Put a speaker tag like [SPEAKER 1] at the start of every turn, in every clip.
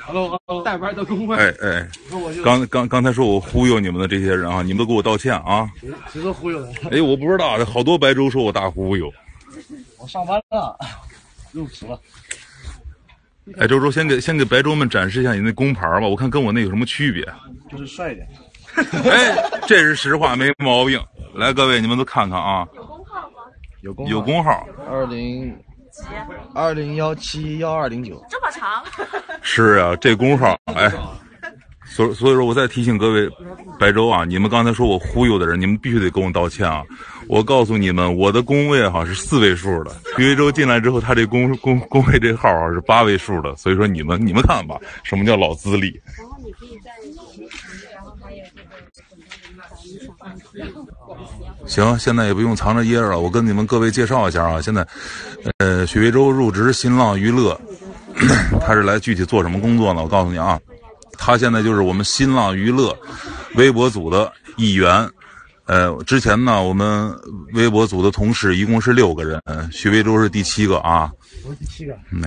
[SPEAKER 1] Hello，带班的工会。
[SPEAKER 2] 哎哎，刚刚刚才说我忽悠你们的这些人啊，你们都给我道歉啊！
[SPEAKER 1] 谁说忽悠的？
[SPEAKER 2] 哎，我不知道，好多白粥说我大忽悠。
[SPEAKER 1] 我上班了，入职了。
[SPEAKER 2] 哎，周周，先给先给白粥们展示一下你那工牌吧，我看跟我那有什么区别？
[SPEAKER 1] 就是帅一点。
[SPEAKER 2] 哎，这是实话，没毛病。来，各位，你们都看看啊。
[SPEAKER 3] 有工号吗？
[SPEAKER 1] 有工
[SPEAKER 2] 有工号。
[SPEAKER 1] 二零二零幺七幺二零九。
[SPEAKER 3] 长？
[SPEAKER 2] 是啊，这工号，哎，所所以说，我再提醒各位白粥啊，你们刚才说我忽悠的人，你们必须得跟我道歉啊！我告诉你们，我的工位哈是四位数的，徐维洲进来之后，他这工工工位这号啊是八位数的，所以说你们你们看吧，什么叫老资历？行，现在也不用藏着掖着了，我跟你们各位介绍一下啊，现在，呃，许维洲入职新浪娱乐，他是来具体做什么工作呢？我告诉你啊，他现在就是我们新浪娱乐微博组的一员。呃，之前呢，我们微博组的同事一共是六个人，徐维洲是第七个啊。
[SPEAKER 1] 我是第七个。
[SPEAKER 2] 美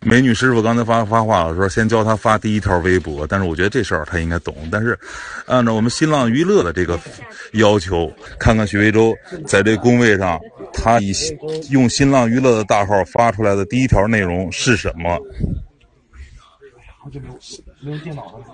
[SPEAKER 2] 美女师傅刚才发发话了，说先教他发第一条微博，但是我觉得这事儿他应该懂。但是，按照我们新浪娱乐的这个要求，看看许魏洲在这工位上，他以用新浪娱乐的大号发出来的第一条内容是什么？
[SPEAKER 1] 好久没有没有电脑了。